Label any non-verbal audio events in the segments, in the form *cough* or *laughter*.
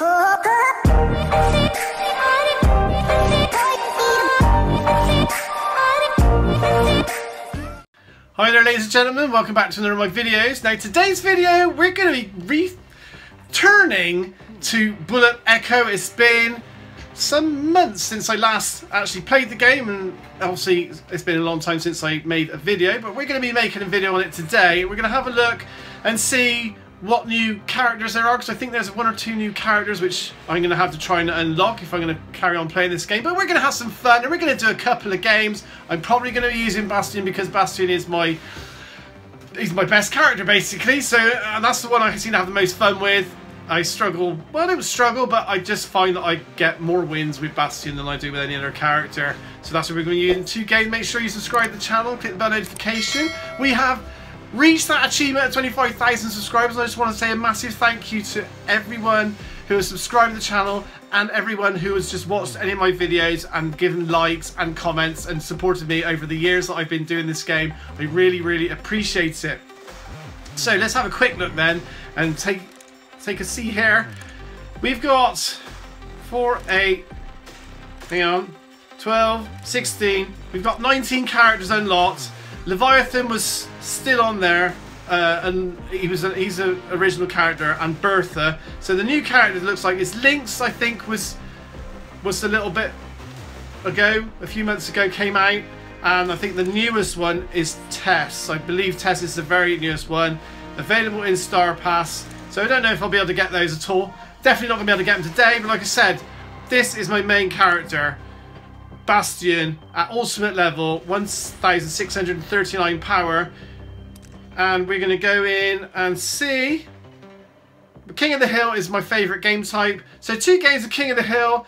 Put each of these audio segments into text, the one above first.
Hi there ladies and gentlemen, welcome back to another of my videos. Now today's video we're going to be returning to Bullet Echo. It's been some months since I last actually played the game and obviously it's been a long time since I made a video but we're going to be making a video on it today. We're going to have a look and see what new characters there are because I think there's one or two new characters which I'm going to have to try and unlock if I'm going to carry on playing this game. But we're going to have some fun and we're going to do a couple of games. I'm probably going to be using Bastion because Bastion is my he's my best character basically. So uh, that's the one I seem to have the most fun with. I struggle, well I don't struggle, but I just find that I get more wins with Bastion than I do with any other character. So that's what we're going to use in two games. Make sure you subscribe to the channel, click the bell notification. We have reached that achievement of 25,000 subscribers. I just want to say a massive thank you to everyone who has subscribed to the channel and everyone who has just watched any of my videos and given likes and comments and supported me over the years that I've been doing this game. I really, really appreciate it. So let's have a quick look then and take take a see here. We've got for a hang on 12, 16, we've got 19 characters unlocked. Leviathan was still on there, uh, and he was a, he's an original character, and Bertha. So the new character looks like is Lynx. I think was was a little bit ago, a few months ago, came out, and I think the newest one is Tess. I believe Tess is the very newest one, available in Star Pass. So I don't know if I'll be able to get those at all. Definitely not gonna be able to get them today, but like I said, this is my main character. Bastion at ultimate level, 1639 power. And we're going to go in and see. King of the Hill is my favourite game type. So two games of King of the Hill.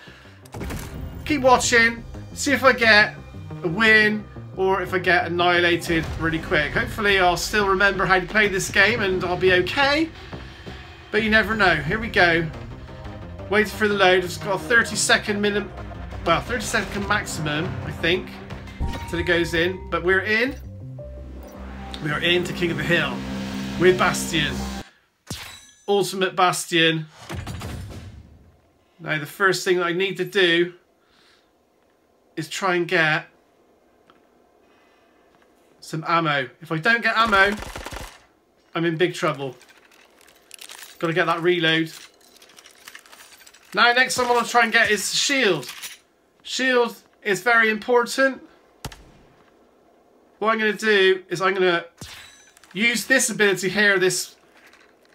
Keep watching. See if I get a win or if I get annihilated really quick. Hopefully I'll still remember how to play this game and I'll be okay. But you never know. Here we go. Waiting for the load. It's got a 30 second minimum well, 30 second maximum, I think, till it goes in. But we're in. We are in to King of the Hill with Bastion. Ultimate Bastion. Now, the first thing that I need to do is try and get some ammo. If I don't get ammo, I'm in big trouble. Got to get that reload. Now, next I want to try and get is shield. Shield is very important. What I'm going to do is I'm going to use this ability here, this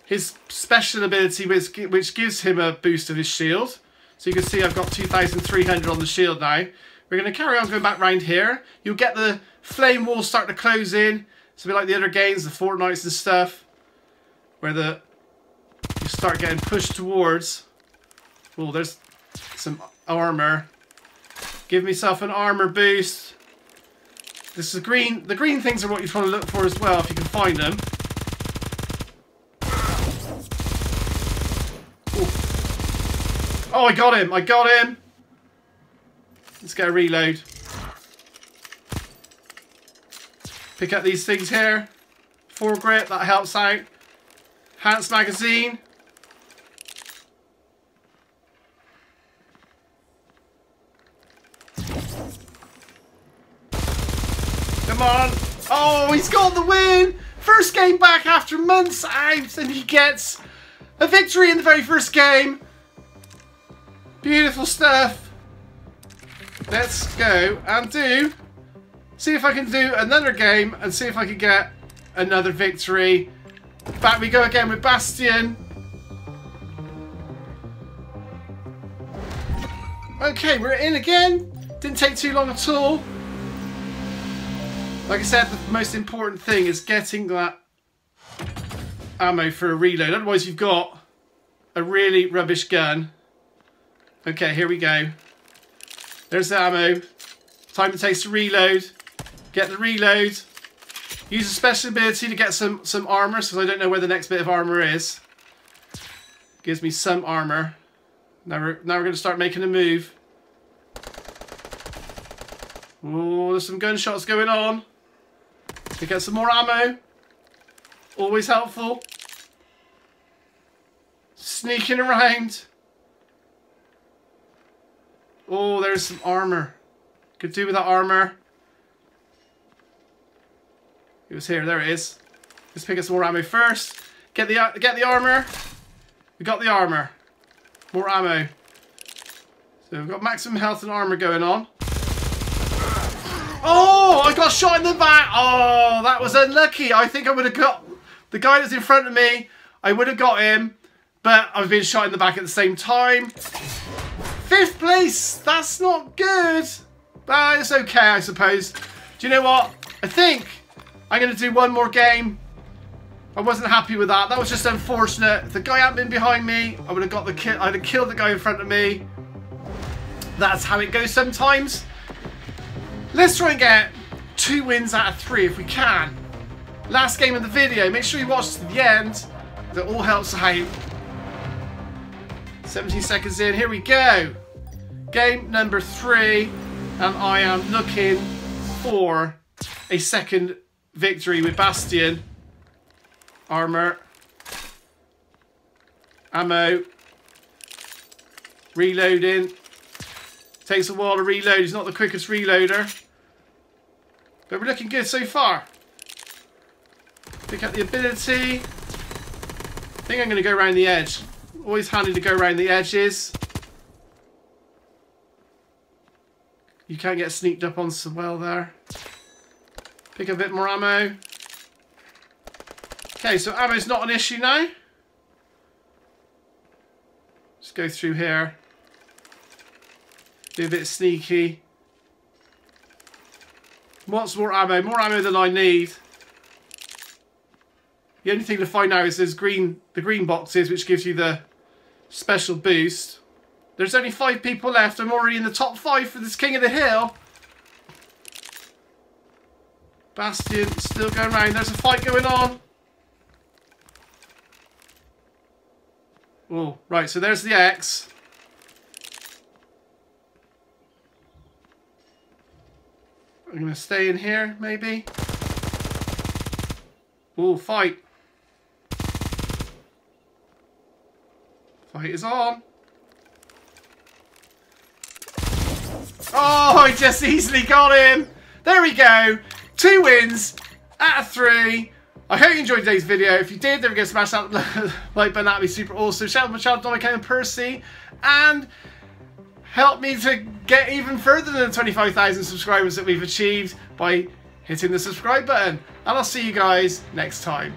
his special ability which, which gives him a boost of his shield. So you can see I've got 2,300 on the shield now. We're going to carry on going back round here. You'll get the flame wall start to close in. It's a bit like the other games, the Fortnites and stuff, where the you start getting pushed towards. Oh, there's some armor. Give myself an armor boost. This is green. The green things are what you want to look for as well, if you can find them. Ooh. Oh, I got him. I got him. Let's get a reload. Pick up these things here. Foregrip, that helps out. Hans magazine. Come on. Oh, he's got the win. First game back after months out and he gets a victory in the very first game. Beautiful stuff. Let's go and do, see if I can do another game and see if I can get another victory. Back we go again with Bastion. Okay, we're in again. Didn't take too long at all. Like I said, the most important thing is getting that ammo for a reload. Otherwise you've got a really rubbish gun. Okay, here we go. There's the ammo. Time it takes to reload. Get the reload. Use a special ability to get some, some armor, because I don't know where the next bit of armor is. Gives me some armor. Now we're, now we're going to start making a move. Oh, there's some gunshots going on. To get some more ammo. Always helpful. Sneaking around. Oh, there's some armor. Could do with that armor. It was here. There it is. Let's pick up some more ammo first. Get the get the armor. We got the armor. More ammo. So we've got maximum health and armor going on. Got shot in the back. Oh, that was unlucky. I think I would have got the guy that's in front of me. I would have got him, but I was being shot in the back at the same time. Fifth place. That's not good. But it's okay, I suppose. Do you know what? I think I'm going to do one more game. I wasn't happy with that. That was just unfortunate. If the guy hadn't been behind me, I would have got the kill. I'd have killed the guy in front of me. That's how it goes sometimes. Let's try and get two wins out of three if we can. Last game of the video. Make sure you watch to the end. That all helps out. 17 seconds in. Here we go. Game number three. And I am looking for a second victory with Bastion. Armor. Ammo. Reloading. Takes a while to reload. He's not the quickest reloader. But we're looking good so far. Pick up the ability. I think I'm going to go around the edge. Always handy to go around the edges. You can't get sneaked up on so well there. Pick a bit more ammo. Okay, so ammo's not an issue now. Just go through here. Be a bit sneaky. What's more ammo? More ammo than I need. The only thing to find out is there's green, the green boxes, which gives you the special boost. There's only five people left. I'm already in the top five for this King of the Hill. Bastion still going around. There's a fight going on. Oh, right. So there's the X. I'm to stay in here, maybe. Oh, fight. Fight is on. Oh, I just easily got him. There we go. Two wins out of three. I hope you enjoyed today's video. If you did, don't forget to smash that *laughs* like button. That'd be super awesome. Shout out to my channel, Dominic and Percy. And help me to get even further than the 25,000 subscribers that we've achieved by hitting the subscribe button. And I'll see you guys next time.